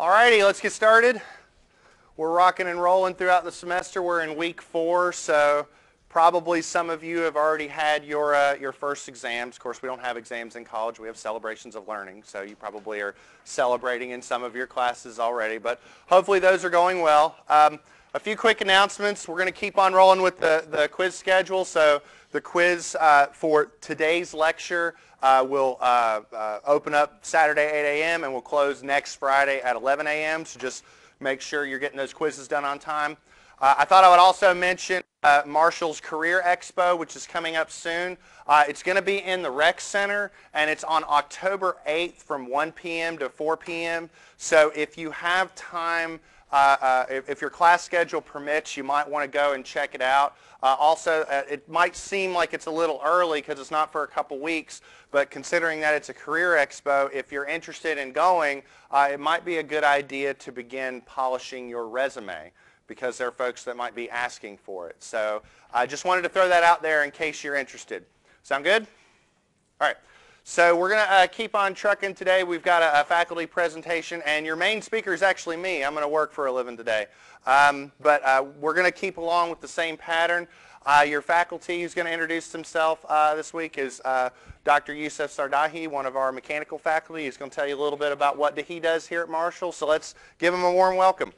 Alrighty, let's get started. We're rocking and rolling throughout the semester. We're in week four, so probably some of you have already had your uh, your first exams. Of course, we don't have exams in college. We have celebrations of learning, so you probably are celebrating in some of your classes already. But hopefully those are going well. Um, a few quick announcements. We're going to keep on rolling with the, the quiz schedule. So the quiz uh, for today's lecture uh, will uh, uh open up Saturday 8 a.m. and will close next Friday at 11 a.m. So just make sure you're getting those quizzes done on time. Uh, I thought I would also mention uh, Marshall's Career Expo, which is coming up soon. it's going to be in the Rec Center, and it's on October 8th from 1 p.m. to 4 p.m. So if you have time uh, uh, if, if, your class schedule permits, you might want to go and check it out. Uh, also, uh, it might seem like it's a little early because it's not for a couple weeks, but considering that it's a career expo, if you're interested in going, it might be a good idea to begin polishing your resume because there are folks that might be asking for it. So I just wanted to throw that out there in case you're interested. Sound good? All right. So we're going to uh, keep on trucking today. We've got a, a, faculty presentation, and your main speaker is actually me. I'm going to work for a living today. Um, but uh, we're going to keep along with the same pattern. Uh, your faculty who's going to introduce himself uh, this week is uh, Dr. Yusuf Sardahi, one of our mechanical faculty. He's going to tell you a little bit about what he does here at Marshall. So let's give him a warm welcome.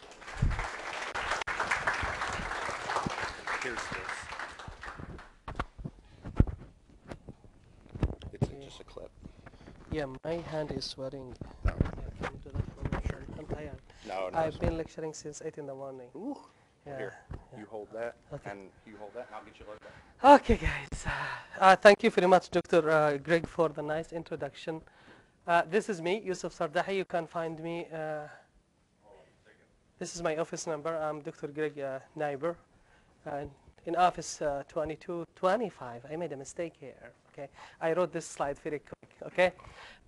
Yeah, my hand is sweating. No. Yeah, can you do that for me? Sure. I'm tired. No, no. I've been lecturing since 8 in the morning. Ooh. Yeah. Here, yeah. you hold that, okay. and you hold that, and I'll get you loaded up. Okay, guys. Uh, thank you very much, Dr. Uh, Greg, for the nice introduction. Uh, this is me, Yusuf Sardahi. You can find me. Uh, this is my office number. I'm Dr. Greg uh, Neighbor. in office uh, 2225. I made a mistake here. Okay, I wrote this slide very quick. Okay,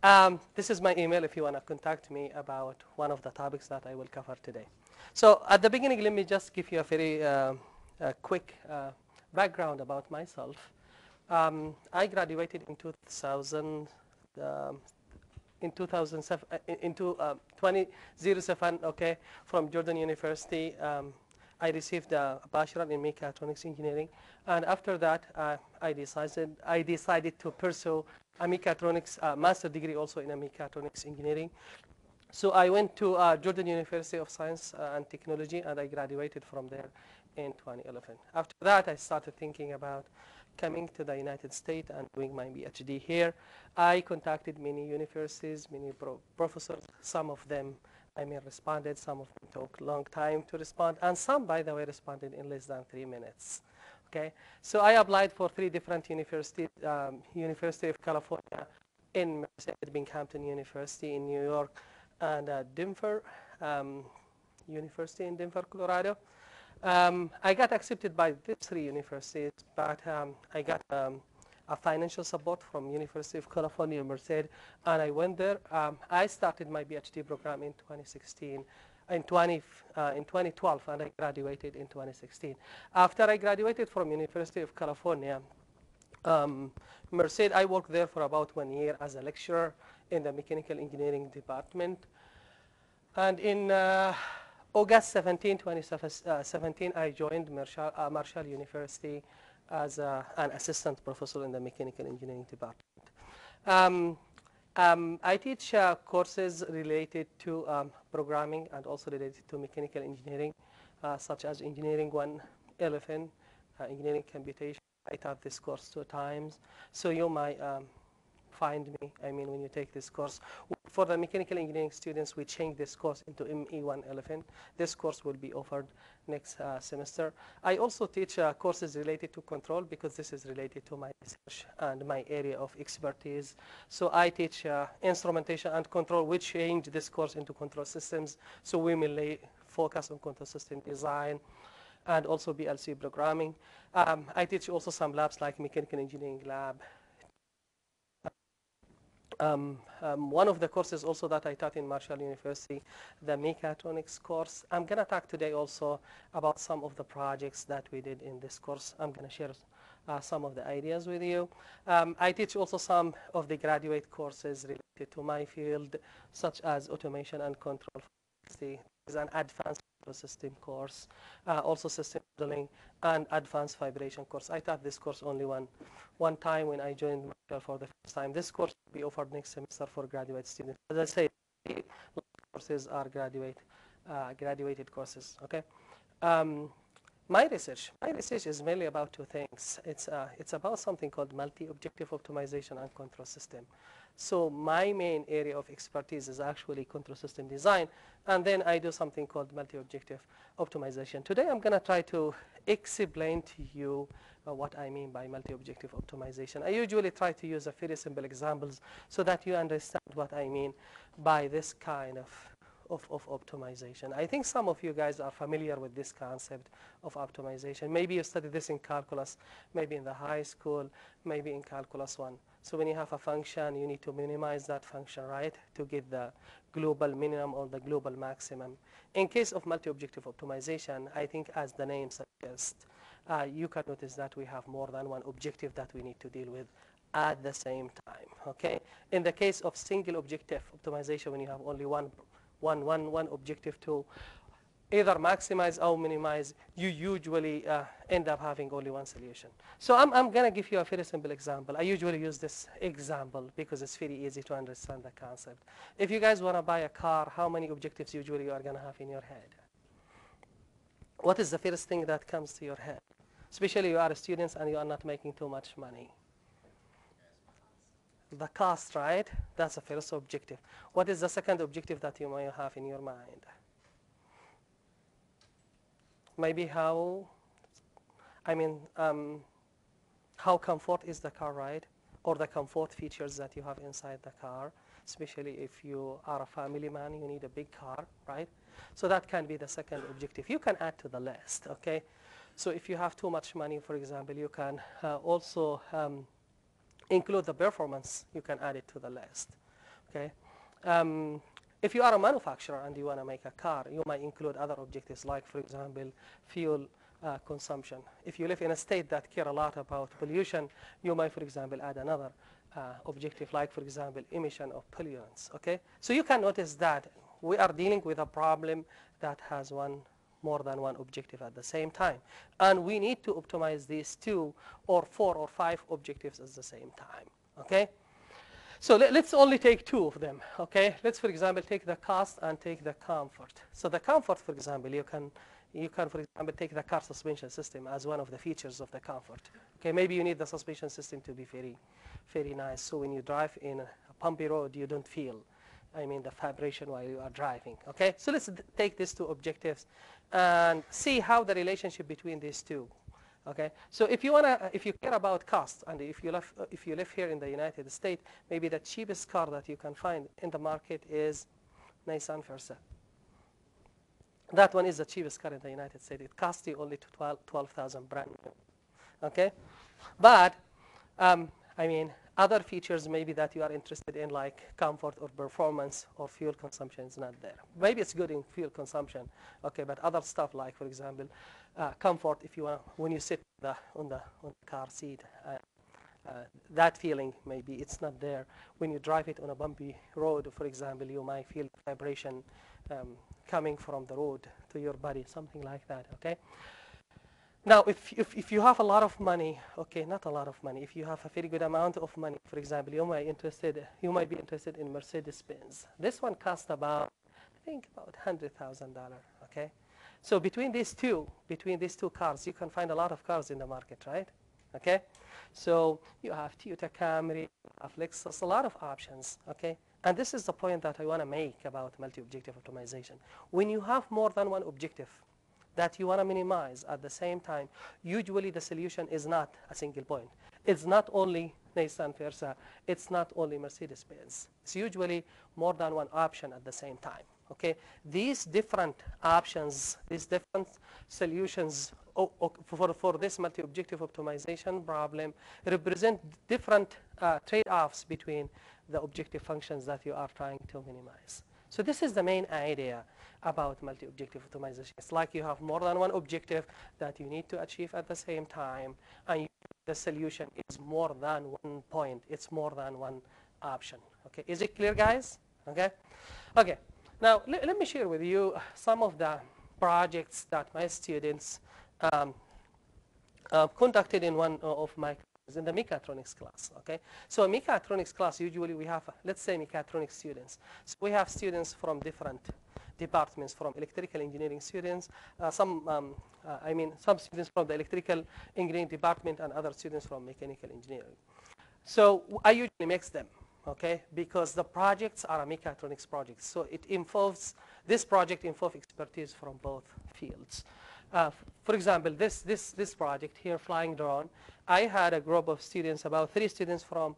um, this is my email if you want to contact me about one of the topics that I will cover today. So at the beginning, let me just give you a very uh, a quick uh, background about myself. Um, I graduated in 2000. Um, in 2007, uh, into uh, 2007, okay, from Jordan University. Um, I received a bachelor in mechatronics engineering, and after that, uh, I decided I decided to pursue a mechatronics uh, master degree also in mechatronics engineering. So I went to uh, Jordan University of Science uh, and Technology, and I graduated from there in 2011. After that, I started thinking about coming to the United States and doing my PhD here. I contacted many universities, many pro professors, some of them I mean, responded. Some of them took long time to respond, and some, by the way, responded in less than three minutes. Okay, so I applied for three different universities: um, University of California in Binghamton University in New York, and uh, Denver um, University in Denver, Colorado. Um, I got accepted by these three universities, but um, I got um, a financial support from University of California, Merced, and I went there. Um, I started my PhD program in 2016, in, 20, uh, in 2012, and I graduated in 2016. After I graduated from University of California, um, Merced, I worked there for about one year as a lecturer in the mechanical engineering department. And in uh, August 17, 2017, I joined Marshall, uh, Marshall University as a, an assistant professor in the mechanical engineering department. Um, um, I teach uh, courses related to um, programming and also related to mechanical engineering, uh, such as Engineering 111, uh, Engineering Computation. I taught this course two times. So you might um, find me, I mean, when you take this course. For the mechanical engineering students, we changed this course into ME111. This course will be offered next uh, semester. I also teach uh, courses related to control because this is related to my research and my area of expertise. So I teach uh, instrumentation and control. We changed this course into control systems. So we mainly focus on control system design and also PLC programming. Um, I teach also some labs like mechanical engineering lab, um, um, one of the courses also that I taught in Marshall University, the mechatronics course. I'm going to talk today also about some of the projects that we did in this course. I'm going to share uh, some of the ideas with you. Um, I teach also some of the graduate courses related to my field, such as automation and control is an advanced system course, uh, also system modeling and advanced vibration course. I taught this course only one, one time when I joined Marshall for the first time. This course be offered next semester for graduate students. As I say, courses are graduate, uh, graduated courses. Okay. Um, my research, my research is mainly about two things. It's, uh, it's about something called multi-objective optimization and control system. So my main area of expertise is actually control system design, and then I do something called multi-objective optimization. Today I'm going to try to explain to you uh, what I mean by multi-objective optimization. I usually try to use a very simple examples so that you understand what I mean by this kind of of, of optimization. I think some of you guys are familiar with this concept of optimization. Maybe you studied this in calculus, maybe in the high school, maybe in calculus 1. So when you have a function, you need to minimize that function, right, to get the global minimum or the global maximum. In case of multi-objective optimization, I think as the name suggests, uh, you can notice that we have more than one objective that we need to deal with at the same time, okay? In the case of single objective optimization, when you have only one one, one, one objective to either maximize or minimize, you usually uh, end up having only one solution. So I'm, I'm going to give you a very simple example. I usually use this example because it's very easy to understand the concept. If you guys want to buy a car, how many objectives usually you are going to have in your head? What is the first thing that comes to your head? Especially you are students and you are not making too much money the cost, right? That's the first objective. What is the second objective that you may have in your mind? Maybe how, I mean, um, how comfort is the car, ride Or the comfort features that you have inside the car, especially if you are a family man, you need a big car, right? So that can be the second objective. You can add to the list, okay? So if you have too much money, for example, you can uh, also um, include the performance, you can add it to the list. Okay. Um, if you are a manufacturer and you want to make a car, you might include other objectives like, for example, fuel uh, consumption. If you live in a state that care a lot about pollution, you might, for example, add another uh, objective like, for example, emission of pollutants. Okay, so you can notice that we are dealing with a problem that has one more than one objective at the same time. And we need to optimize these two or four or five objectives at the same time. Okay? So let, us only take two of them. Okay? Let's, for example, take the cost and take the comfort. So the comfort, for example, you can you can, for example, take the car suspension system as one of the features of the comfort. Okay, maybe you need the suspension system to be very, very nice. So when you drive in a bumpy road, you don't feel I mean the vibration while you are driving. Okay, so let's take these two objectives and see how the relationship between these two. Okay, so if you wanna, if you care about cost, and if you live, if you live here in the United States, maybe the cheapest car that you can find in the market is Nissan Versa. That one is the cheapest car in the United States. It costs you only 12,000 brand new. Okay, but um, I mean other features maybe that you are interested in like comfort or performance or fuel consumption is not there. Maybe it's good in fuel consumption, okay, but other stuff like, for example, uh, comfort if you when you sit the, on, the, on the car seat, uh, uh, that feeling maybe it's not there. When you drive it on a bumpy road, for example, you might feel vibration um, coming from the road to your body, something like that, okay? Now, if, if, if you have a lot of money, okay, not a lot of money, if you have a very good amount of money, for example, you might, interested, you might be interested in Mercedes-Benz. This one costs about, I think, about $100,000, okay? So between these two, between these two cars, you can find a lot of cars in the market, right? Okay? So you have Toyota Camry, you have Lexus, a lot of options, okay? And this is the point that I want to make about multi-objective optimization. When you have more than one objective, that you want to minimize at the same time, usually the solution is not a single point. It's not only Nissan Versa, it's not only Mercedes-Benz. It's usually more than one option at the same time. Okay, these different options, these different solutions for, for this multi-objective optimization problem represent different uh, trade-offs between the objective functions that you are trying to minimize. So this is the main idea about multi-objective optimization. It's like you have more than one objective that you need to achieve at the same time, and the solution is more than one point. It's more than one option. Okay, is it clear, guys? Okay, okay. Now, let, let me share with you some of the projects that my students um, uh, conducted in one of my classes, in the mechatronics class, okay? So a mechatronics class, usually we have, uh, let's say mechatronics students. So we have students from different departments, from electrical engineering students, uh, some, um, uh, I mean, some students from the electrical engineering department and other students from mechanical engineering. So I usually mix them, okay, because the projects are a mechatronics projects. So it involves, this project involves expertise from both fields. Uh, for example, this, this, this project here, Flying Drone, I had a group of students, about three students from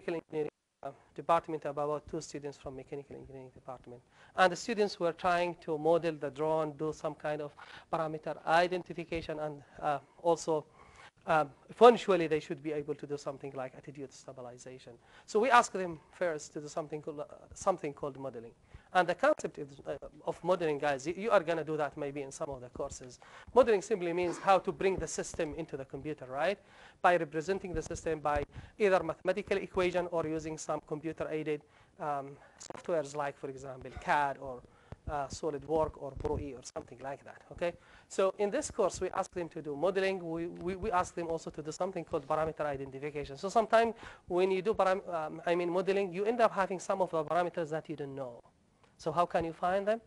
mechanical engineering uh, department, about two students from mechanical engineering department. And the students were trying to model the drone, do some kind of parameter identification, and uh, also um, eventually they should be able to do something like attitude stabilization. So we asked them first to do something called, uh, something called modeling. And the concept is, uh, of modeling, guys, you are going to do that maybe in some of the courses. Modeling simply means how to bring the system into the computer, right? By representing the system by either mathematical equation or using some computer-aided um, softwares like, for example, CAD or uh, SolidWorks or Pro-E or something like that, okay? So in this course, we ask them to do modeling. We, we, we ask them also to do something called parameter identification. So sometimes when you do, um, I mean, modeling, you end up having some of the parameters that you don't know. So how can you find them?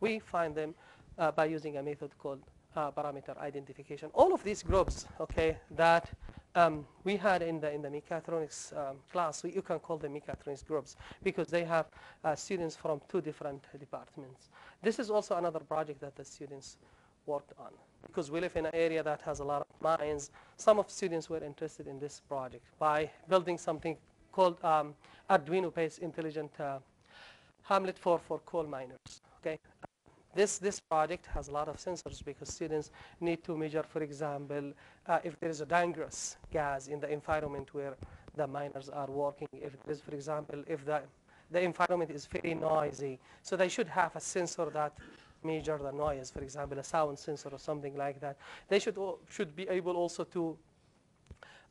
We find them uh, by using a method called uh, parameter identification. All of these groups, okay, that um, we had in the in the mechatronics um, class, we, you can call them mechatronics groups because they have uh, students from two different departments. This is also another project that the students worked on because we live in an area that has a lot of mines. Some of students were interested in this project by building something called um, Arduino-based intelligent uh, helmet for, for coal miners. Okay, this, this project has a lot of sensors because students need to measure, for example, uh, if there is a dangerous gas in the environment where the miners are working. If there is, for example, if the, the environment is very noisy. So they should have a sensor that measure the noise, for example, a sound sensor or something like that. They should, should be able also to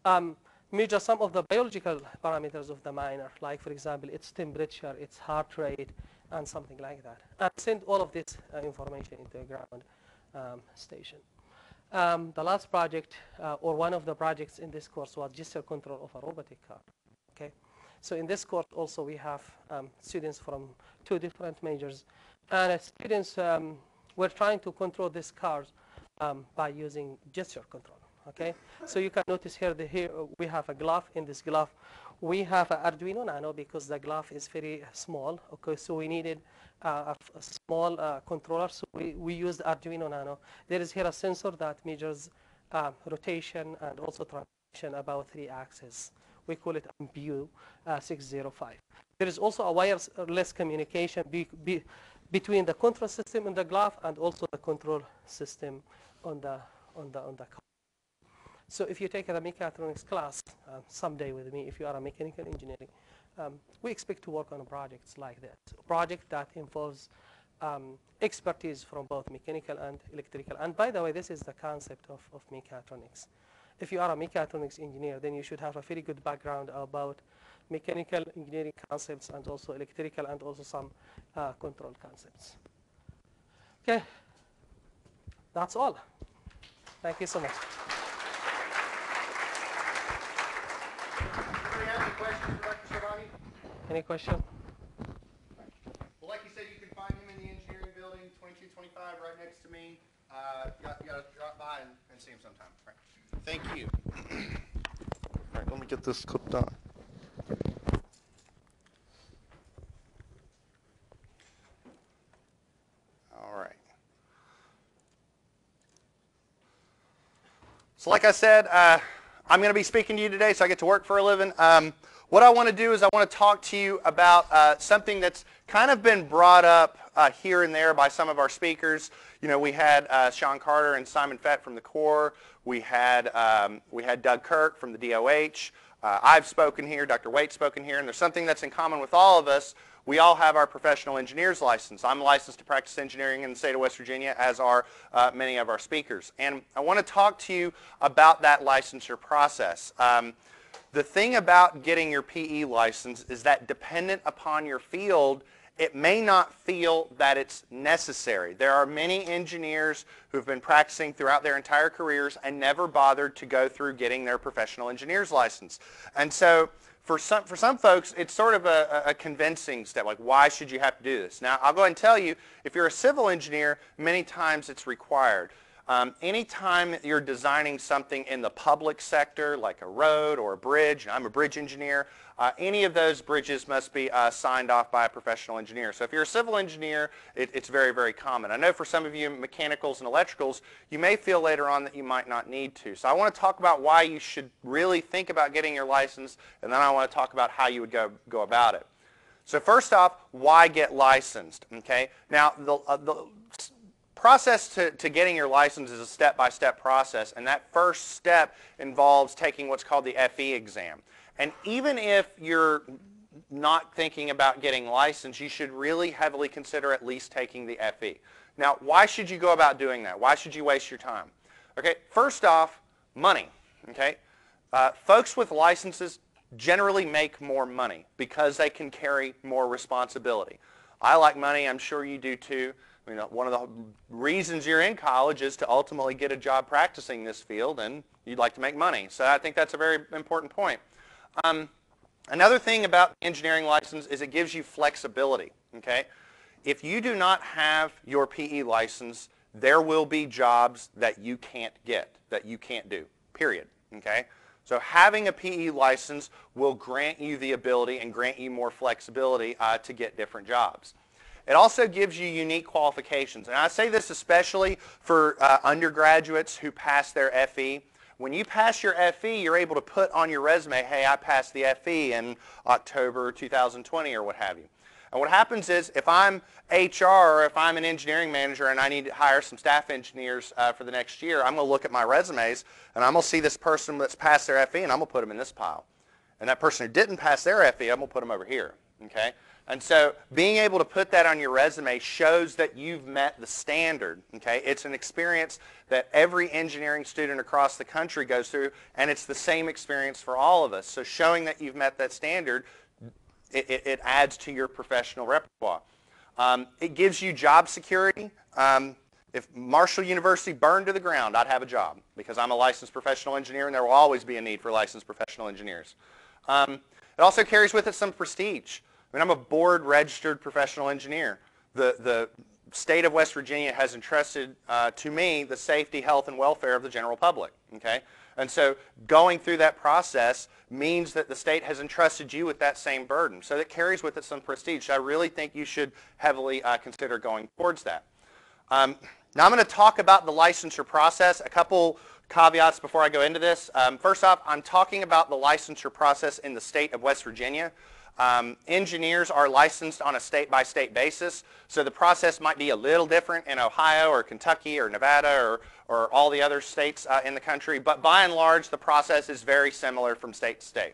um, measure some of the biological parameters of the miner, like, for example, its temperature, its heart rate, and something like that. And send all of this uh, information into a ground um, station. Um, the last project, uh, or one of the projects in this course was gesture control of a robotic car. Okay, so in this course also we have um, students from two different majors, and uh, students um, were trying to control these cars um, by using gesture control. Okay, so you can notice here, the, here we have a glove. In this glove, we have an Arduino Nano because the glove is very small. Okay, so we needed uh, a, small uh, controller, so we, we used Arduino Nano. There is here a sensor that measures uh, rotation and also translation about three axes. We call it MPU uh, 605. There is also a wireless communication be, be, between the control system in the glove and also the control system on the on the on the car. So if you take a mechatronics class uh, someday with me, if you are a mechanical engineering, um, we expect to work on projects like that. A project that involves um, expertise from both mechanical and electrical. And by the way, this is the concept of, of mechatronics. If you are a mechatronics engineer, then you should have a very good background about mechanical engineering concepts and also electrical and also some uh, control concepts. Okay, that's all. Thank you so much. Any question? Well, like you said, you can find him in the engineering building, 2225, right next to me. Uh, you got, you got to drop by and, and see him sometime. Right. Thank you. All right, let me get this clipped on. All right. So like I said, uh, I'm going to be speaking to you today, so I get to work for a living. Um, what I want to do is I want to talk to you about uh, something that's kind of been brought up uh, here and there by some of our speakers. You know, we had uh, Sean Carter and Simon Fett from the Corps. We had, um, we had Doug Kirk from the DOH. Uh, I've spoken here. Dr. Waite's spoken here. And there's something that's in common with all of us. We all have our professional engineer's license. I'm licensed to practice engineering in the state of West Virginia, as are uh, many of our speakers. And I want to talk to you about that licensure process. Um, the thing about getting your PE license is that dependent upon your field, it may not feel that it's necessary. There are many engineers who've been practicing throughout their entire careers and never bothered to go through getting their professional engineer's license. And so for some, for some folks, it's sort of a, a convincing step, like why should you have to do this? Now, I'll go ahead and tell you, if you're a civil engineer, many times it's required. Um, anytime you're designing something in the public sector, like a road or a bridge, I'm a bridge engineer, uh, any of those bridges must be uh, signed off by a professional engineer. So if you're a civil engineer, it, it's very, very common. I know for some of you mechanicals and electricals, you may feel later on that you might not need to. So I want to talk about why you should really think about getting your license, and then I want to talk about how you would go, go about it. So first off, why get licensed? Okay. Now, the, uh, the process to, to getting your license is a step-by-step process, and that first step involves taking what's called the FE exam. And even if you're not thinking about getting licensed, you should really heavily consider at least taking the FE. Now, why should you go about doing that? Why should you waste your time? Okay, first off, money. Okay, uh, folks with licenses generally make more money because they can carry more responsibility. I like money. I'm sure you do too. You know, one of the reasons you're in college is to ultimately get a job practicing this field, and you'd like to make money. So I think that's a very important point. Um, another thing about engineering license is it gives you flexibility. Okay, if you do not have your PE license, there will be jobs that you can't get, that you can't do. Period. Okay. So having a PE license will grant you the ability and grant you more flexibility uh, to get different jobs. It also gives you unique qualifications. And I say this especially for uh, undergraduates who pass their FE. When you pass your FE, you're able to put on your resume, hey, I passed the FE in October 2020 or what have you. And what happens is if I'm HR or if I'm an engineering manager and I need to hire some staff engineers uh, for the next year, I'm going to look at my resumes and I'm going to see this person that's passed their FE and I'm going to put them in this pile. And that person who didn't pass their FE, I'm going to put them over here. Okay? And so being able to put that on your resume shows that you've met the standard. Okay? It's an experience that every engineering student across the country goes through, and it's the same experience for all of us. So showing that you've met that standard, it, it, it adds to your professional repertoire. Um, it gives you job security. Um, if Marshall University burned to the ground, I'd have a job because I'm a licensed professional engineer, and there will always be a need for licensed professional engineers. Um, it also carries with it some prestige. I mean, I'm a board registered professional engineer. The, the state of West Virginia has entrusted uh, to me the safety, health, and welfare of the general public. Okay? And so going through that process means that the state has entrusted you with that same burden. So that carries with it some prestige. So I really think you should heavily uh, consider going towards that. Um, now I'm going to talk about the licensure process. A couple caveats before I go into this. Um, first off, I'm talking about the licensure process in the state of West Virginia. Um, engineers are licensed on a state-by-state basis, so the process might be a little different in Ohio or Kentucky or Nevada or, or all the other states uh, in the country, but by and large, the process is very similar from state to state.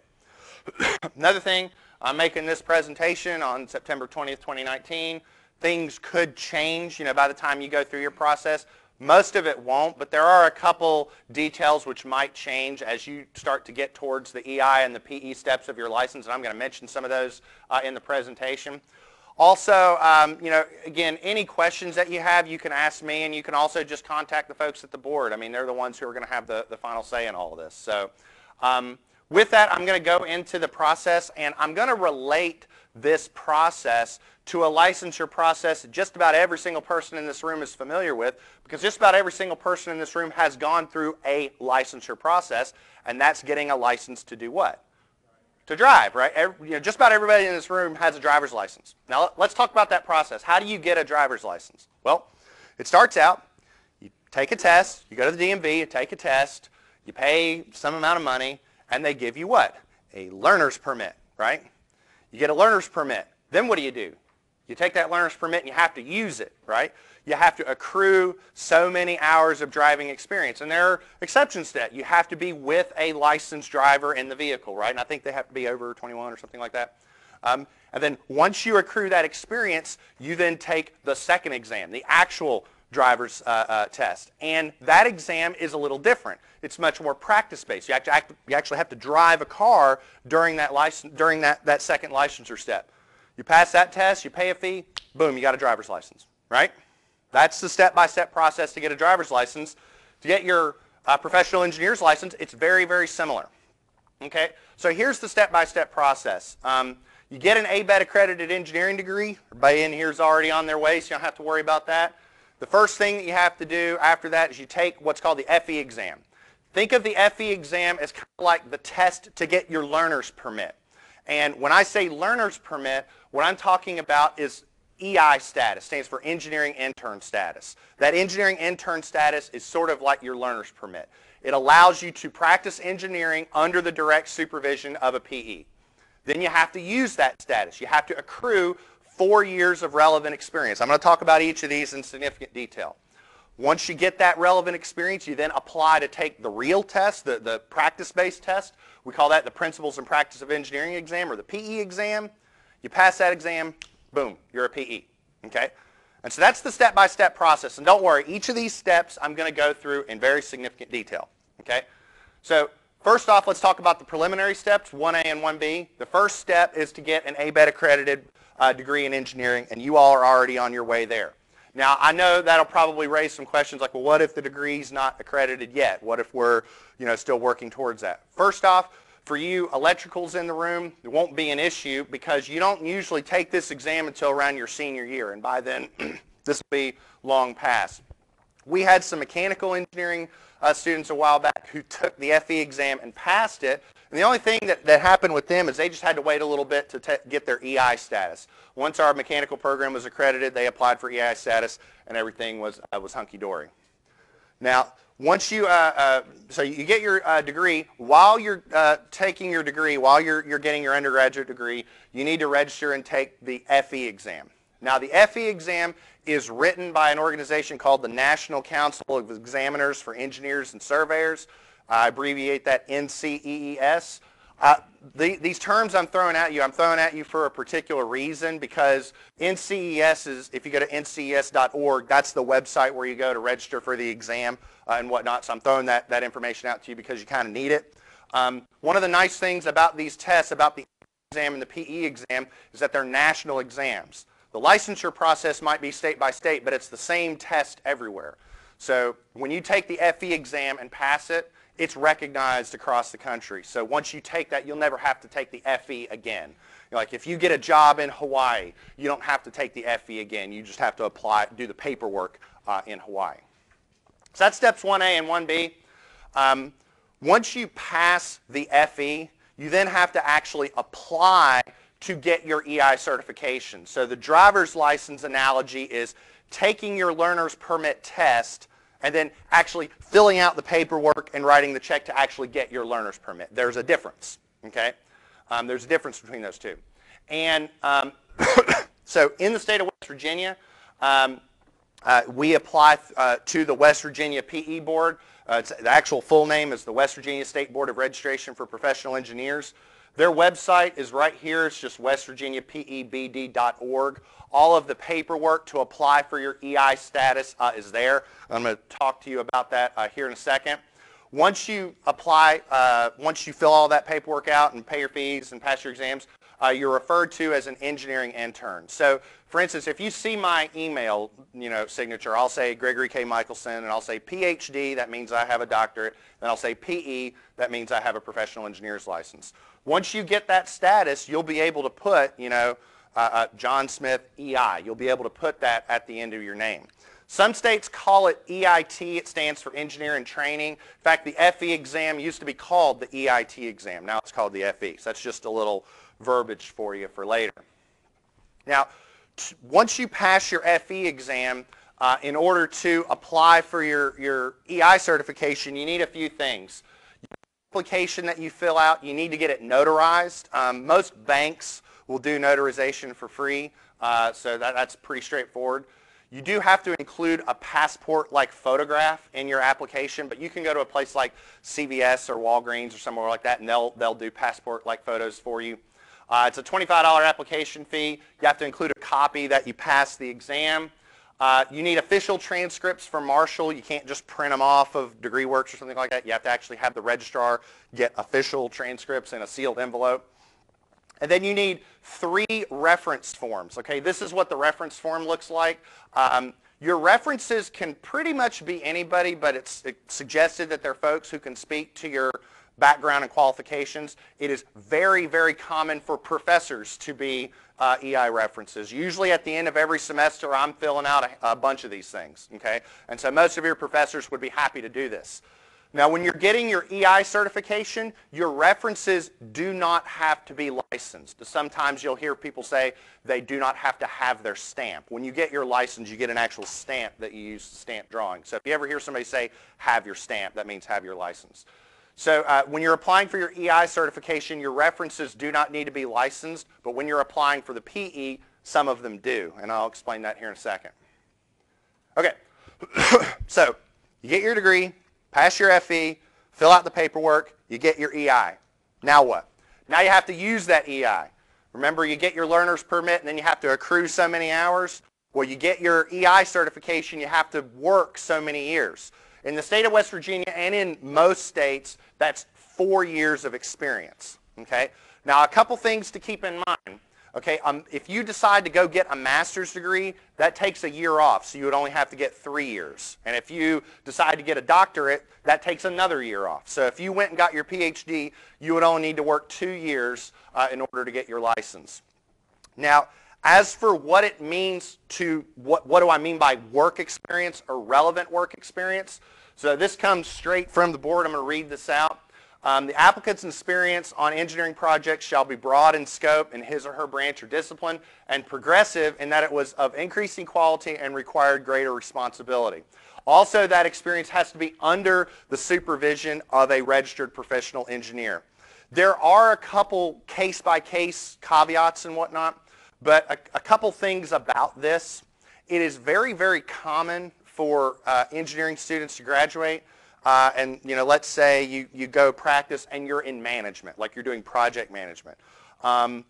Another thing, I'm making this presentation on September 20th, 2019. Things could change, you know, by the time you go through your process. Most of it won't, but there are a couple details which might change as you start to get towards the EI and the PE steps of your license, and I'm going to mention some of those uh, in the presentation. Also, um, you know, again, any questions that you have, you can ask me, and you can also just contact the folks at the board. I mean, they're the ones who are going to have the, the final say in all of this. So um, with that, I'm going to go into the process, and I'm going to relate this process to a licensure process just about every single person in this room is familiar with because just about every single person in this room has gone through a licensure process and that's getting a license to do what? To drive, right? Every, you know, just about everybody in this room has a driver's license. Now let's talk about that process. How do you get a driver's license? Well, it starts out, you take a test, you go to the DMV, you take a test, you pay some amount of money, and they give you what? A learner's permit, right? You get a learner's permit. Then what do you do? You take that learner's permit and you have to use it, right? You have to accrue so many hours of driving experience. And there are exceptions to that. You have to be with a licensed driver in the vehicle, right? And I think they have to be over 21 or something like that. Um, and then once you accrue that experience, you then take the second exam, the actual driver's uh, uh, test. And that exam is a little different. It's much more practice-based. You, you, actually have to drive a car during that, license, during that, that second licensure step. You pass that test, you pay a fee, boom, you got a driver's license, right? That's the step-by-step process to get a driver's license. To get your uh, professional engineer's license, it's very, very similar. Okay, so here's the step-by-step process. Um, you get an ABET accredited engineering degree. Everybody in here is already on their way, so you don't have to worry about that. The first thing that you have to do after that is you take what's called the FE exam. Think of the FE exam as kind of like the test to get your learner's permit. And when I say learner's permit, what I'm talking about is EI status, stands for engineering intern status. That engineering intern status is sort of like your learner's permit. It allows you to practice engineering under the direct supervision of a PE. Then you have to use that status. You have to accrue four years of relevant experience. I'm going to talk about each of these in significant detail. Once you get that relevant experience, you then apply to take the real test, the, the practice-based test. We call that the Principles and Practice of Engineering exam or the PE exam. You pass that exam, boom, you're a PE. Okay? And so that's the step-by-step process. And don't worry, each of these steps I'm going to go through in very significant detail. Okay? So first off, let's talk about the preliminary steps, 1A and 1B. The first step is to get an ABET accredited uh, degree in engineering, and you all are already on your way there. Now, I know that'll probably raise some questions like, well, what if the degree's not accredited yet? What if we're, you know, still working towards that? First off, for you electricals in the room, it won't be an issue because you don't usually take this exam until around your senior year, and by then this will be long past. We had some mechanical engineering uh, students a while back who took the FE exam and passed it, and the only thing that, that happened with them is they just had to wait a little bit to get their EI status. Once our mechanical program was accredited, they applied for EI status, and everything was, uh, was hunky-dory. Now, once you, uh, uh, so you get your uh, degree, while you're uh, taking your degree, while you're, you're getting your undergraduate degree, you need to register and take the FE exam. Now, the FE exam is written by an organization called the National Council of Examiners for Engineers and Surveyors. I abbreviate that NCEES. Uh, the, these terms I'm throwing at you, I'm throwing at you for a particular reason because NCEES is, if you go to ncees.org, that's the website where you go to register for the exam uh, and whatnot. So I'm throwing that, that information out to you because you kind of need it. Um, one of the nice things about these tests, about the exam and the PE exam, is that they're national exams. The licensure process might be state by state, but it's the same test everywhere. So when you take the FE exam and pass it, it's recognized across the country. So once you take that, you'll never have to take the FE again. Like if you get a job in Hawaii, you don't have to take the FE again. You just have to apply, do the paperwork uh, in Hawaii. So that's steps 1A and 1B. Um, once you pass the FE, you then have to actually apply to get your EI certification. So the driver's license analogy is taking your learner's permit test and then actually filling out the paperwork and writing the check to actually get your learner's permit. There's a difference, okay? Um, there's a difference between those two. And um, so in the state of West Virginia, um, uh, we apply uh, to the West Virginia PE Board. Uh, the actual full name is the West Virginia State Board of Registration for Professional Engineers. Their website is right here. It's just westvirginiapebd.org. All of the paperwork to apply for your EI status uh, is there. I'm going to talk to you about that uh, here in a second. Once you apply, uh, once you fill all that paperwork out and pay your fees and pass your exams, uh, you're referred to as an engineering intern. So, for instance, if you see my email, you know, signature, I'll say Gregory K. Michaelson, and I'll say PhD, that means I have a doctorate, and I'll say PE, that means I have a professional engineer's license. Once you get that status, you'll be able to put, you know, uh, uh, John Smith EI. You'll be able to put that at the end of your name. Some states call it EIT. It stands for Engineer and Training. In fact, the FE exam used to be called the EIT exam. Now it's called the FE. So that's just a little verbiage for you for later. Now, once you pass your FE exam, uh, in order to apply for your, your EI certification, you need a few things. Application that you fill out, you need to get it notarized. Um, most banks will do notarization for free, uh, so that, that's pretty straightforward. You do have to include a passport-like photograph in your application, but you can go to a place like CVS or Walgreens or somewhere like that, and they'll, they'll do passport-like photos for you. Uh, it's a $25 application fee. You have to include a copy that you passed the exam. Uh, you need official transcripts from Marshall. You can't just print them off of DegreeWorks or something like that. You have to actually have the registrar get official transcripts in a sealed envelope. And then you need three reference forms. Okay, this is what the reference form looks like. Um, your references can pretty much be anybody, but it's, it's suggested that they're folks who can speak to your background and qualifications. It is very, very common for professors to be uh, EI references. Usually at the end of every semester, I'm filling out a, a bunch of these things, okay? And so most of your professors would be happy to do this. Now, when you're getting your EI certification, your references do not have to be licensed. Sometimes you'll hear people say they do not have to have their stamp. When you get your license, you get an actual stamp that you use to stamp drawing. So if you ever hear somebody say, have your stamp, that means have your license. So uh, when you're applying for your EI certification, your references do not need to be licensed, but when you're applying for the PE, some of them do, and I'll explain that here in a second. Okay, so you get your degree, pass your FE, fill out the paperwork, you get your EI. Now what? Now you have to use that EI. Remember, you get your learner's permit, and then you have to accrue so many hours. Well, you get your EI certification, you have to work so many years. In the state of West Virginia and in most states, that's four years of experience. Okay? Now, a couple things to keep in mind. Okay, um, if you decide to go get a master's degree, that takes a year off, so you would only have to get three years. And if you decide to get a doctorate, that takes another year off. So if you went and got your PhD, you would only need to work two years uh, in order to get your license. Now, as for what it means to, what, what do I mean by work experience or relevant work experience? So this comes straight from the board. I'm going to read this out. Um, the applicant's experience on engineering projects shall be broad in scope in his or her branch or discipline and progressive in that it was of increasing quality and required greater responsibility. Also, that experience has to be under the supervision of a registered professional engineer. There are a couple case-by-case caveats and whatnot, but a, a, couple things about this. It is very, very common for uh, engineering students to graduate uh, and you know, let's say you, you go practice and you're in management, like you're doing project management. Um,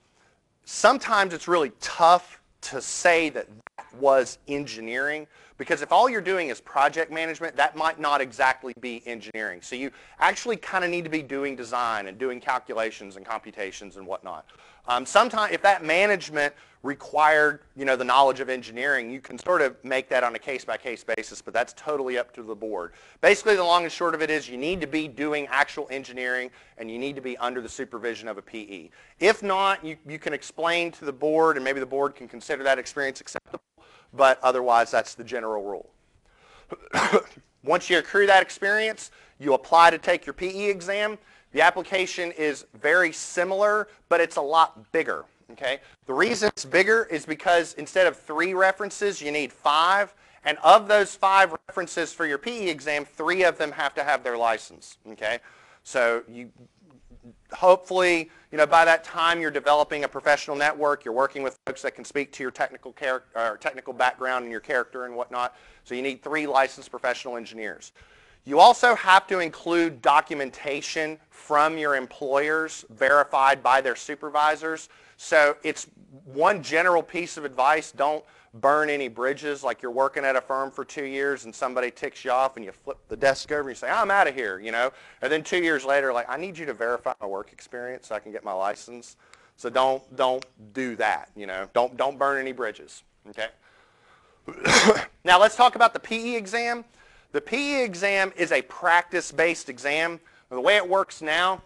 sometimes it's really tough to say that that was engineering because if all you're doing is project management, that might not exactly be engineering. So you actually kind of need to be doing design and doing calculations and computations and whatnot. Um, sometimes if that management required, you know, the knowledge of engineering, you can sort of make that on a case-by-case basis, but that's totally up to the board. Basically, the long and short of it is you need to be doing actual engineering and you need to be under the supervision of a PE. If not, you, you can explain to the board and maybe the board can consider that experience acceptable, but otherwise that's the general rule. Once you accrue that experience, you apply to take your PE exam. The application is very similar, but it's a lot bigger. Okay? The reason it's bigger is because instead of three references, you need five. And of those five references for your PE exam, three of them have to have their license. Okay? So you hopefully, you know, by that time you're developing a professional network. You're working with folks that can speak to your technical character, technical background and your character and whatnot. So you need three licensed professional engineers. You also have to include documentation from your employers verified by their supervisors. So it's one general piece of advice. Don't burn any bridges like you're working at a firm for two years and somebody ticks you off and you flip the desk over and you say, I'm out of here, you know. And then two years later, like, I need you to verify my work experience so I can get my license. So don't, don't do that, you know. Don't, don't burn any bridges, okay? now let's talk about the PE exam. The PE exam is a practice-based exam. The way it works now,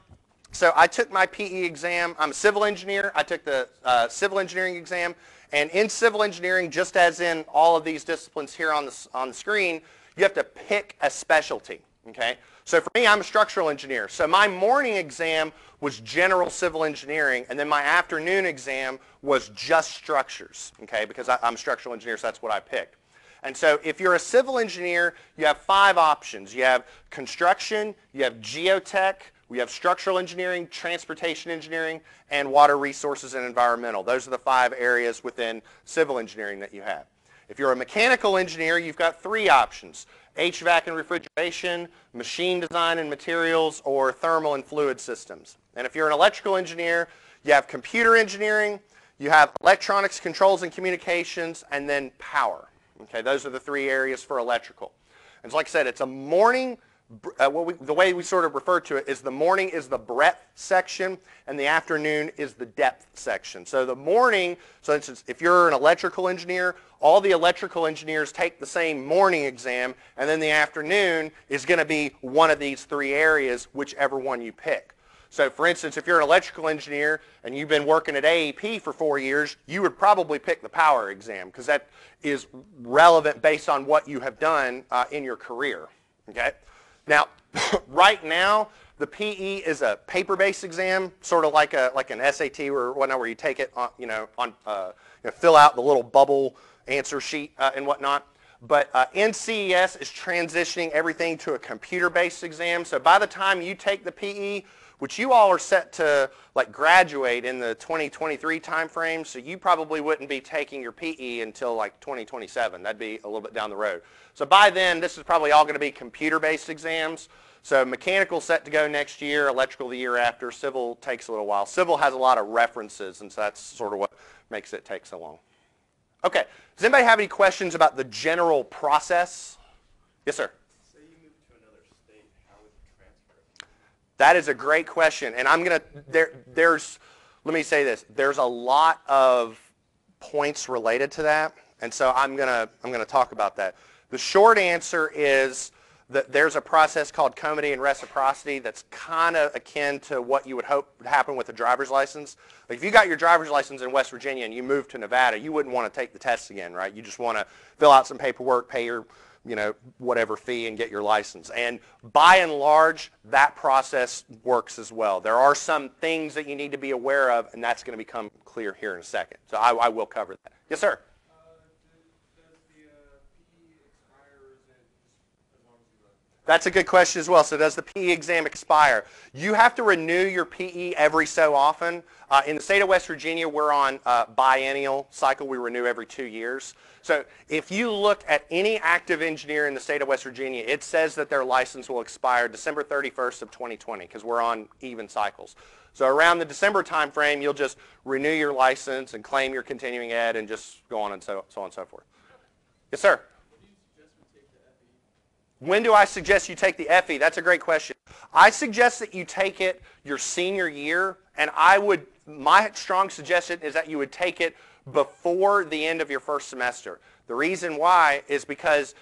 so I took my PE exam. I'm a civil engineer. I took the uh, civil engineering exam. And in civil engineering, just as in all of these disciplines here on the, on the screen, you have to pick a specialty. Okay? So for me, I'm a structural engineer. So my morning exam was general civil engineering, and then my afternoon exam was just structures, okay, because I, am a structural engineer, so that's what I picked. And so if you're a civil engineer, you have five options. You have construction, you have geotech, we have structural engineering, transportation engineering, and water resources and environmental. Those are the five areas within civil engineering that you have. If you're a mechanical engineer, you've got three options. HVAC and refrigeration, machine design and materials, or thermal and fluid systems. And if you're an electrical engineer, you have computer engineering, you have electronics, controls, and communications, and then power. Okay, those are the three areas for electrical. And so like I said, it's a morning uh, we, the way we sort of refer to it is the morning is the breadth section and the afternoon is the depth section. So the morning, so instance, if you're an electrical engineer, all the electrical engineers take the same morning exam and then the afternoon is going to be one of these three areas, whichever one you pick. So for instance, if you're an electrical engineer and you've been working at AEP for four years, you would probably pick the power exam because that is relevant based on what you have done uh, in your career. Okay? Now, right now, the PE is a paper-based exam, sort of like a like an SAT or whatnot, where you take it, on, you know, on uh, you know, fill out the little bubble answer sheet uh, and whatnot. But uh, NCEES is transitioning everything to a computer-based exam. So by the time you take the PE, which you all are set to like graduate in the 2023 timeframe, so you probably wouldn't be taking your PE until like 2027. That'd be a little bit down the road. So by then, this is probably all going to be computer-based exams. So mechanical set to go next year, electrical the year after, civil takes a little while. Civil has a lot of references, and so that's sort of what makes it take so long. Okay, does anybody have any questions about the general process? Yes, sir. Say you move to another state, how would you transfer it? That is a great question, and I'm gonna there. There's, let me say this. There's a lot of points related to that, and so I'm gonna I'm gonna talk about that. The short answer is that there's a process called comity and reciprocity that's kind of akin to what you would hope would happen with a driver's license. Like if you got your driver's license in West Virginia and you moved to Nevada, you wouldn't want to take the test again, right? You just want to fill out some paperwork, pay your you know, whatever fee and get your license. And by and large, that process works as well. There are some things that you need to be aware of, and that's going to become clear here in a second. So I, I will cover that. Yes, sir. That's a good question as well. So does the PE exam expire? You have to renew your PE every so often. Uh, in the state of West Virginia, we're on a biennial cycle. We renew every two years. So if you look at any active engineer in the state of West Virginia, it says that their license will expire December 31st of 2020 because we're on even cycles. So around the December timeframe, you'll just renew your license and claim your continuing ed and just go on and so, so on and so forth. Yes, sir. When do I suggest you take the FE? That's a great question. I suggest that you take it your senior year, and I would, my strong suggestion is that you would take it before the end of your first semester. The reason why is because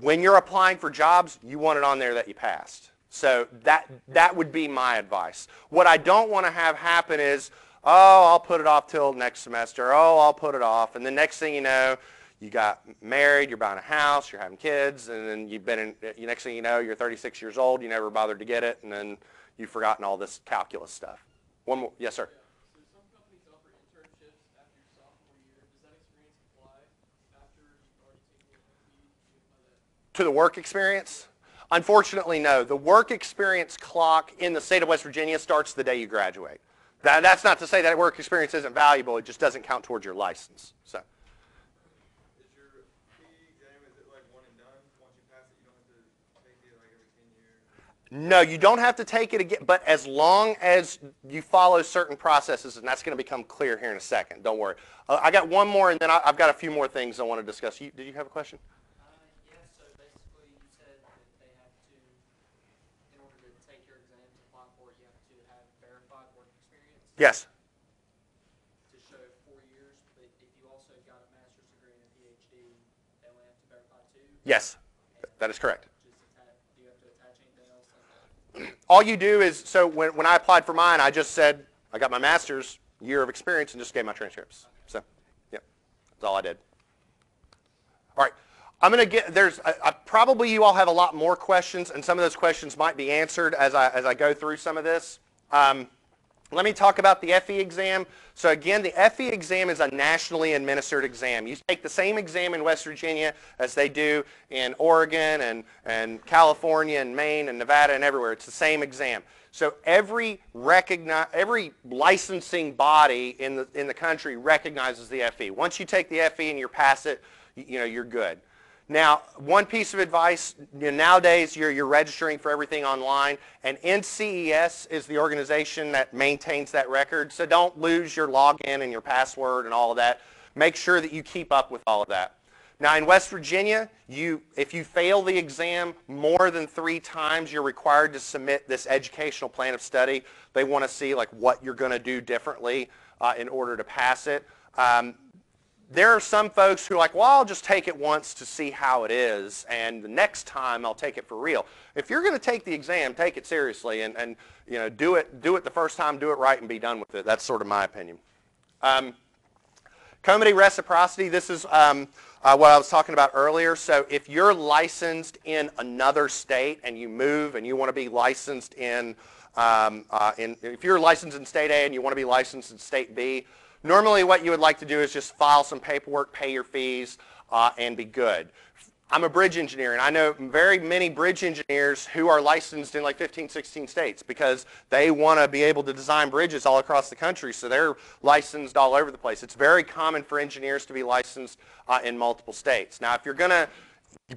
when you're applying for jobs, you want it on there that you passed. So that, that would be my advice. What I don't want to have happen is, oh, I'll put it off till next semester. Oh, I'll put it off. And the next thing you know, you got married, you're buying a house, you're having kids, and then you've been in, next thing you know, you're 36 years old, you never bothered to get it, and then you've forgotten all this calculus stuff. One more, yes, sir. To the work experience? Unfortunately, no. The work experience clock in the state of West Virginia starts the day you graduate. That, that's not to say that work experience isn't valuable. It just doesn't count towards your license. So. Is your PE exam, is it like one and done? Once you pass it, you don't have to take it like every 10 years? No, you don't have to take it again, but as long as you follow certain processes, and that's going to become clear here in a second. Don't worry. Uh, I got one more, and then I, I've got a few more things I want to discuss. You, did you have a question? Uh, yeah, so basically you said that they have to, in order to take your exam to apply for it, you have to have verified work experience Yes. to show four years, but if you also got a master's degree and a PhD, they only have to verify two? Yes, that is correct. Just attach, do you have to attach anything else like that? All you do is, so when, when I applied for mine, I just said, I got my master's year of experience and just gave my transcripts. So, yep, that's all I did. All right, I'm going to get, there's, probably you all have a lot more questions, and some of those questions might be answered as I, as I go through some of this. Um, let me talk about the FE exam. So again, the FE exam is a nationally administered exam. You take the same exam in West Virginia as they do in Oregon and, and California and Maine and Nevada and everywhere. It's the same exam. So every recogni- every licensing body in the, in the country recognizes the FE. Once you take the FE and you pass it, you know, you're good. Now, one piece of advice, you know, nowadays you're, you're registering for everything online, and NCEES is the organization that maintains that record, so don't lose your login and your password and all of that. Make sure that you keep up with all of that. Now in West Virginia, you, if you fail the exam more than three times, you're required to submit this educational plan of study. They want to see like what you're going to do differently uh, in order to pass it. Um, there are some folks who are like, well, I'll just take it once to see how it is, and the next time I'll take it for real. If you're going to take the exam, take it seriously, and, and you know, do it, do it the first time, do it right, and be done with it. That's sort of my opinion. Um, comity reciprocity, this is um, uh, what I was talking about earlier. So if you're licensed in another state and you move and you want to be licensed in, um, uh, in, if you're licensed in state A and you want to be licensed in state B, Normally what you would like to do is just file some paperwork, pay your fees, uh, and be good. I'm a bridge engineer, and I know very many bridge engineers who are licensed in like 15, 16 states because they want to be able to design bridges all across the country, so they're licensed all over the place. It's very common for engineers to be licensed uh, in multiple states. Now, if you're going to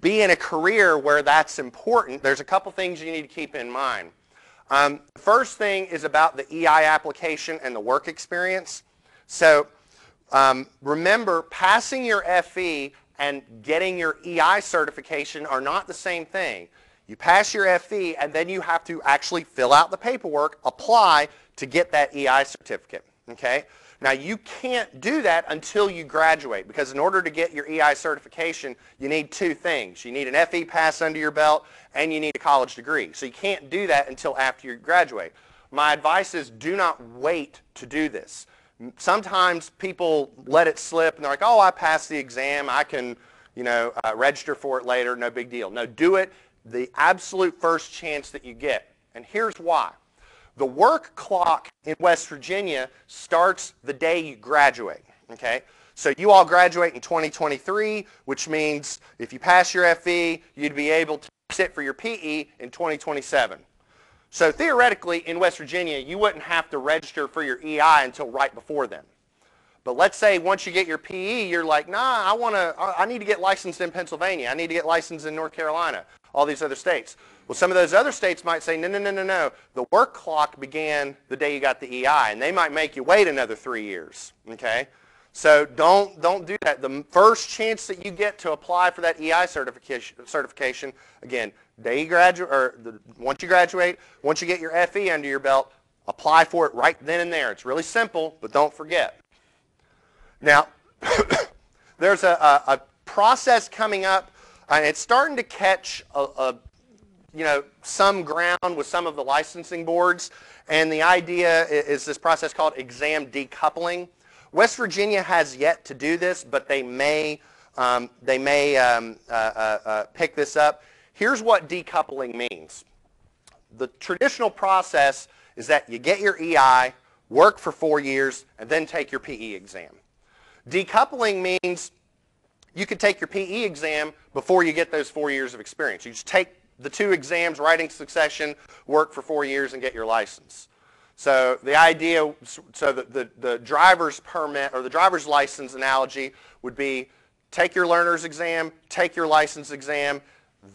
be in a career where that's important, there's a couple things you need to keep in mind. Um, first thing is about the EI application and the work experience. So um, remember, passing your FE and getting your EI certification are not the same thing. You pass your FE and then you have to actually fill out the paperwork, apply to get that EI certificate. Okay? Now you can't do that until you graduate because in order to get your EI certification, you need two things. You need an FE pass under your belt and you need a college degree. So you can't do that until after you graduate. My advice is do not wait to do this. Sometimes people let it slip and they're like, oh, I passed the exam. I can, you know, uh, register for it later. No big deal. No, do it the absolute first chance that you get. And here's why. The work clock in West Virginia starts the day you graduate. Okay? So you all graduate in 2023, which means if you pass your FE, you'd be able to sit for your PE in 2027. So theoretically, in West Virginia, you wouldn't have to register for your EI until right before then. But let's say once you get your PE, you're like, nah, I want to, I need to get licensed in Pennsylvania. I need to get licensed in North Carolina, all these other states. Well, some of those other states might say, no, no, no, no, no. The work clock began the day you got the EI, and they might make you wait another three years, okay? So don't, don't do that. The first chance that you get to apply for that EI certification, certification again, day graduate, or the, once you graduate, once you get your FE under your belt, apply for it right then and there. It's really simple, but don't forget. Now, there's a, a, a, process coming up, and it's starting to catch a, a, you know, some ground with some of the licensing boards, and the idea is this process called exam decoupling. West Virginia has yet to do this, but they may, um, they may um, uh, uh, uh, pick this up. Here's what decoupling means. The traditional process is that you get your EI, work for four years, and then take your PE exam. Decoupling means you could take your PE exam before you get those four years of experience. You just take the two exams in succession, work for four years, and get your license. So the idea, so the, the, the driver's permit or the driver's license analogy would be take your learner's exam, take your license exam,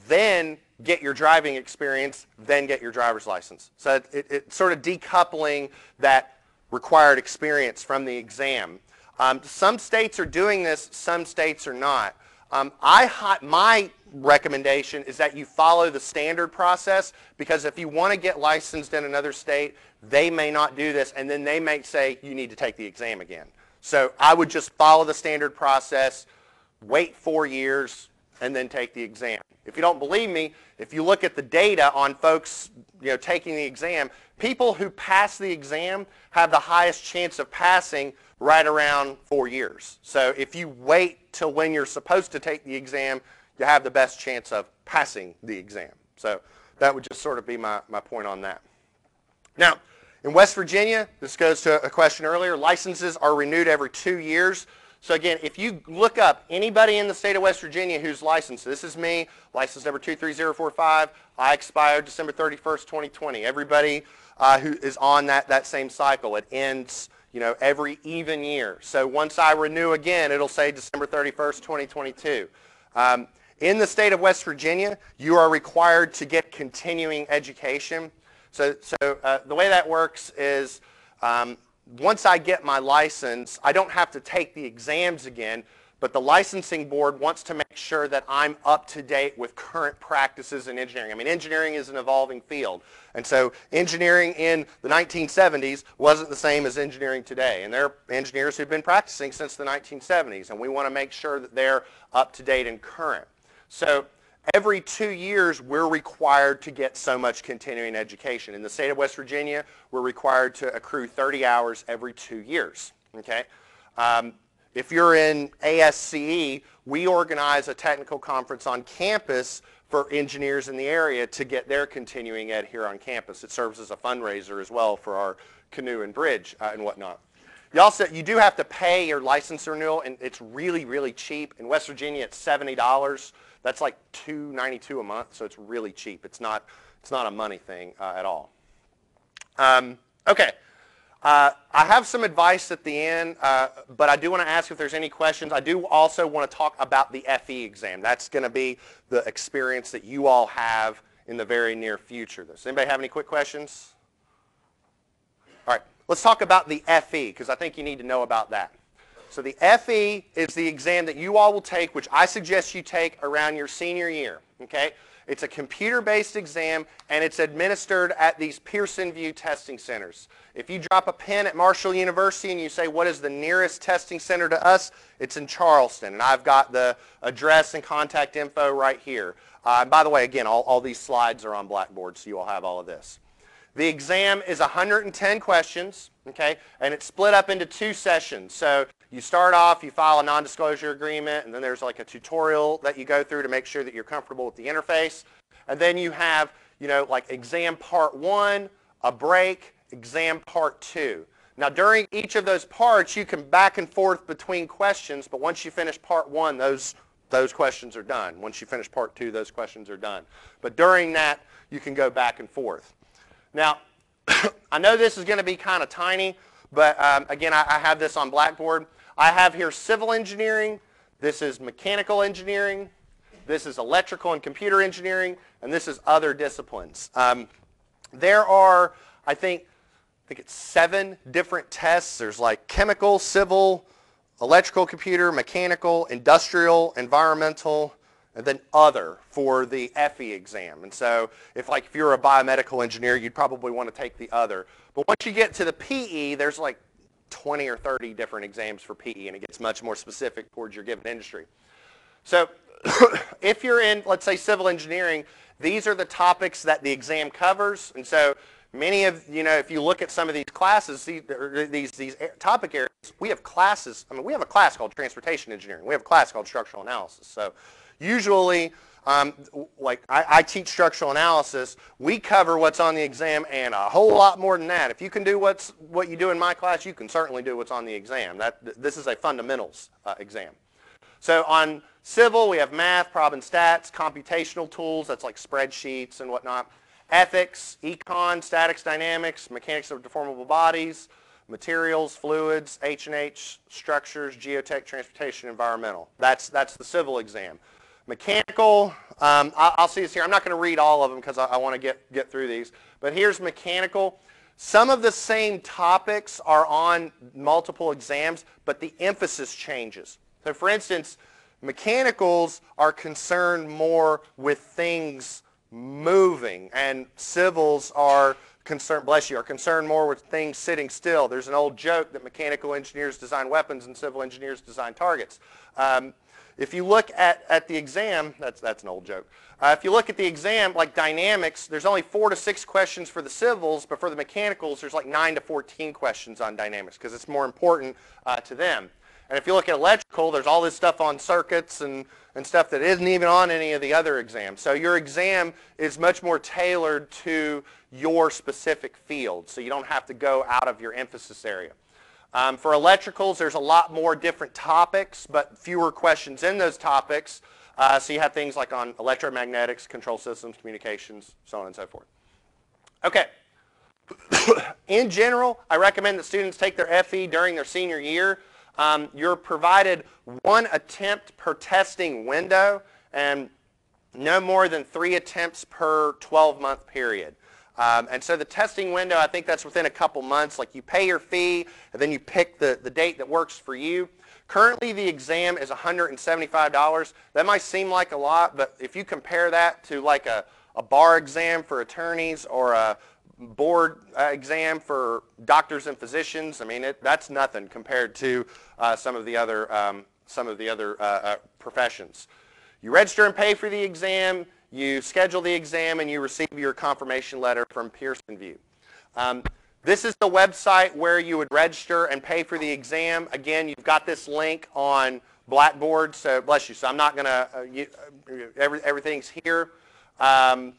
then get your driving experience, then get your driver's license. So it, it, it's sort of decoupling that required experience from the exam. Um, some states are doing this, some states are not. Um, I, my recommendation is that you follow the standard process because if you want to get licensed in another state, they may not do this and then they may say you need to take the exam again. So I would just follow the standard process, wait four years, and then take the exam. If you don't believe me, if you look at the data on folks you know, taking the exam, people who pass the exam have the highest chance of passing right around four years. So if you wait till when you're supposed to take the exam, you have the best chance of passing the exam. So that would just sort of be my, my point on that. Now, in West Virginia, this goes to a question earlier, licenses are renewed every two years. So again, if you look up anybody in the state of West Virginia who's licensed, this is me, license number 23045. I expired December 31st, 2020. Everybody uh, who is on that, that same cycle, it ends you know, every even year. So once I renew again, it'll say December 31st, 2022. Um, in the state of West Virginia, you are required to get continuing education. So, so uh, the way that works is um, once I get my license, I don't have to take the exams again, but the licensing board wants to make sure that I'm up to date with current practices in engineering. I mean, engineering is an evolving field. And so engineering in the 1970s wasn't the same as engineering today. And there are engineers who've been practicing since the 1970s, and we want to make sure that they're up to date and current. So every two years, we're required to get so much continuing education. In the state of West Virginia, we're required to accrue 30 hours every two years. Okay? Um, if you're in ASCE, we organize a technical conference on campus for engineers in the area to get their continuing ed here on campus. It serves as a fundraiser as well for our canoe and bridge uh, and whatnot. You also you do have to pay your license renewal, and it's really really cheap. In West Virginia, it's seventy dollars. That's like two ninety two a month, so it's really cheap. It's not it's not a money thing uh, at all. Um, okay. Uh, I have some advice at the end, uh, but I do want to ask if there's any questions. I do also want to talk about the FE exam. That's going to be the experience that you all have in the very near future. Does anybody have any quick questions? All right, let's talk about the FE because I think you need to know about that. So the FE is the exam that you all will take, which I suggest you take around your senior year. Okay, it's a computer-based exam, and it's administered at these Pearson VUE testing centers. If you drop a pin at Marshall University and you say, what is the nearest testing center to us? It's in Charleston, and I've got the address and contact info right here. Uh, by the way, again, all, all these slides are on Blackboard, so you all have all of this. The exam is 110 questions, okay, and it's split up into two sessions. So you start off, you file a non-disclosure agreement, and then there's like a tutorial that you go through to make sure that you're comfortable with the interface. And then you have, you know, like exam part one, a break, exam part two. Now during each of those parts, you can back and forth between questions, but once you finish part one, those, those questions are done. Once you finish part two, those questions are done. But during that, you can go back and forth. Now, I know this is going to be kind of tiny, but um, again, I, I have this on Blackboard. I have here civil engineering. This is mechanical engineering. This is electrical and computer engineering. And this is other disciplines. Um, there are, I think, I think it's seven different tests. There's like chemical, civil, electrical, computer, mechanical, industrial, environmental, and then other for the FE exam. And so if like if you're a biomedical engineer, you'd probably want to take the other. But once you get to the PE, there's like 20 or 30 different exams for PE, and it gets much more specific towards your given industry. So if you're in, let's say, civil engineering, these are the topics that the exam covers. And so many of, you know, if you look at some of these classes, these, these topic areas, we have classes. I mean, we have a class called transportation engineering. We have a class called structural analysis. So usually, um, like I, I, teach structural analysis, we cover what's on the exam and a whole lot more than that. If you can do what's what you do in my class, you can certainly do what's on the exam. That this is a fundamentals uh, exam. So on civil, we have math, prob and stats, computational tools, that's like spreadsheets and whatnot. Ethics, econ, statics, dynamics, mechanics of deformable bodies, materials, fluids, H&H, structures, geotech, transportation, environmental. That's, that's the civil exam. Mechanical, um, I'll see this here. I'm not going to read all of them because I, I want to get, get through these. But here's mechanical. Some of the same topics are on multiple exams, but the emphasis changes. So for instance, mechanicals are concerned more with things moving, and civils are concerned, bless you, are concerned more with things sitting still. There's an old joke that mechanical engineers design weapons and civil engineers design targets. Um, if you look at, at the exam, that's, that's an old joke. Uh, if you look at the exam, like dynamics, there's only four to six questions for the civils, but for the mechanicals, there's like nine to 14 questions on dynamics because it's more important uh, to them. And if you look at electrical, there's all this stuff on circuits and, and stuff that isn't even on any of the other exams. So your exam is much more tailored to your specific field, so you don't have to go out of your emphasis area. Um, for electricals, there's a lot more different topics, but fewer questions in those topics. Uh, so you have things like on electromagnetics, control systems, communications, so on and so forth. Okay. in general, I recommend that students take their FE during their senior year. Um, you're provided one attempt per testing window and no more than three attempts per 12-month period. Um, and so the testing window, I think that's within a couple months. Like you pay your fee, and then you pick the, the date that works for you. Currently, the exam is $175. That might seem like a lot, but if you compare that to like a, a bar exam for attorneys or a board uh, exam for doctors and physicians, I mean, it, that's nothing compared to uh, some of the other, um, some of the other uh, uh, professions. You register and pay for the exam, you schedule the exam, and you receive your confirmation letter from Pearson VUE. Um, this is the website where you would register and pay for the exam. Again, you've got this link on Blackboard, so bless you. So I'm not going to, uh, uh, every, everything's here. Um,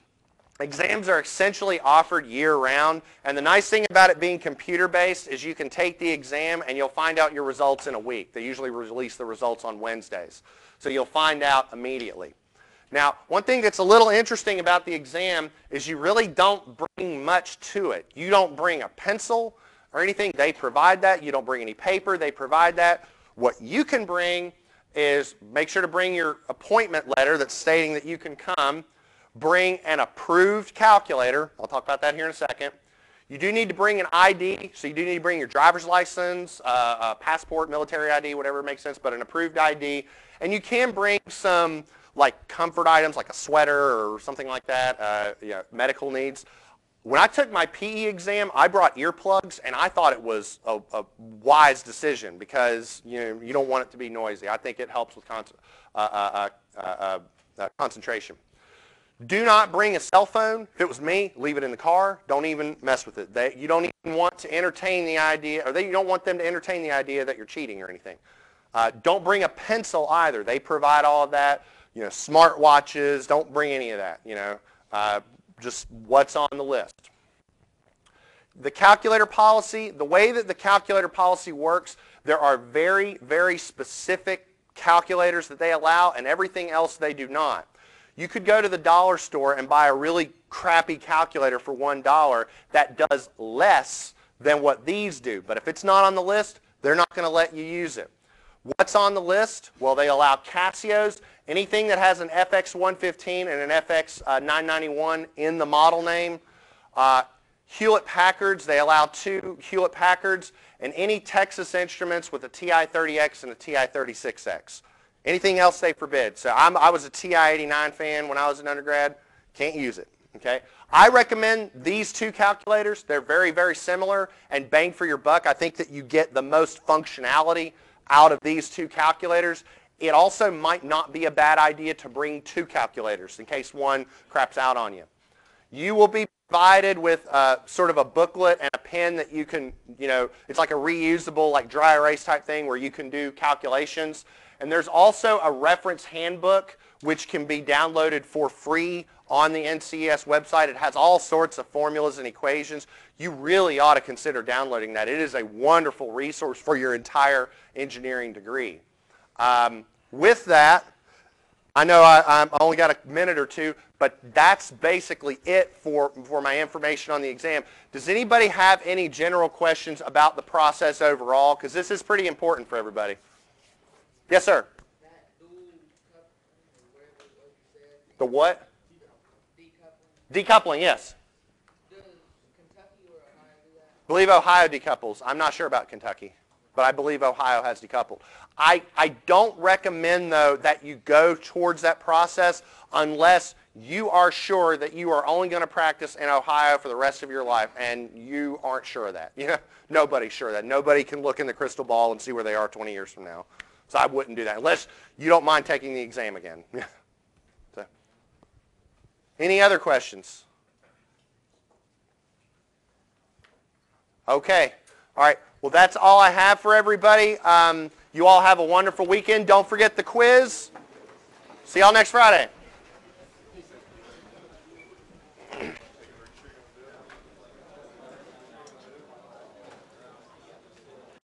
exams are essentially offered year-round, and the nice thing about it being computer-based is you can take the exam and you'll find out your results in a week. They usually release the results on Wednesdays, so you'll find out immediately. Now, one thing that's a little interesting about the exam is you really don't bring much to it. You don't bring a pencil or anything. They provide that. You don't bring any paper. They provide that. What you can bring is make sure to bring your appointment letter that's stating that you can come. Bring an approved calculator. I'll talk about that here in a second. You do need to bring an ID, so you do need to bring your driver's license, uh, passport, military ID, whatever makes sense, but an approved ID. And you can bring some like comfort items like a sweater or something like that, uh, medical needs. When I took my PE exam, I brought earplugs, and I thought it was a, a wise decision because you know you don't want it to be noisy. I think it helps with con uh uh, uh, uh, uh, concentration. Do not bring a cell phone. If it was me, leave it in the car. Don't even mess with it. They, you don't even want to entertain the idea, or they, you don't want them to entertain the idea that you're cheating or anything. don't bring a pencil either. They provide all of that you know, smart watches. Don't bring any of that. You know, uh, just what's on the list. The calculator policy, the way that the calculator policy works, there are very, very specific calculators that they allow and everything else they do not. You could go to the dollar store and buy a really crappy calculator for $1 that does less than what these do. But if it's not on the list, they're not going to let you use it. What's on the list? Well, they allow Casios, anything that has an FX115 and an FX991 in the model name. Uh, Hewlett-Packards, they allow two Hewlett-Packards, and any Texas Instruments with a TI-30X and a TI-36X. Anything else they forbid. So I'm, i was a TI-89 fan when I was an undergrad. Can't use it. Okay. I recommend these two calculators. They're very, very similar and bang for your buck. I think that you get the most functionality out of these two calculators. It also might not be a bad idea to bring two calculators in case one craps out on you. You will be provided with sort of a booklet and a pen that you can, you know, it's like a reusable, like dry erase type thing where you can do calculations. And there's also a reference handbook which can be downloaded for free on the NCEES website. It has all sorts of formulas and equations. You really ought to consider downloading that. It is a wonderful resource for your entire engineering degree. Um, with that, I know I, I only got a minute or two, but that's basically it for, for my information on the exam. Does anybody have any general questions about the process overall? Because this is pretty important for everybody. Yes, sir. The what? Decoupling. Decoupling, yes. Ohio believe Ohio decouples. I'm not sure about Kentucky, but I believe Ohio has decoupled. I, I don't recommend, though, that you go towards that process unless you are sure that you are only going to practice in Ohio for the rest of your life, and you aren't sure of that. You know, nobody's sure of that. Nobody can look in the crystal ball and see where they are 20 years from now. So I wouldn't do that unless you don't mind taking the exam again. so. Any other questions? Okay. All right. Well, that's all I have for everybody. Um, you all have a wonderful weekend. Don't forget the quiz. See y'all next Friday.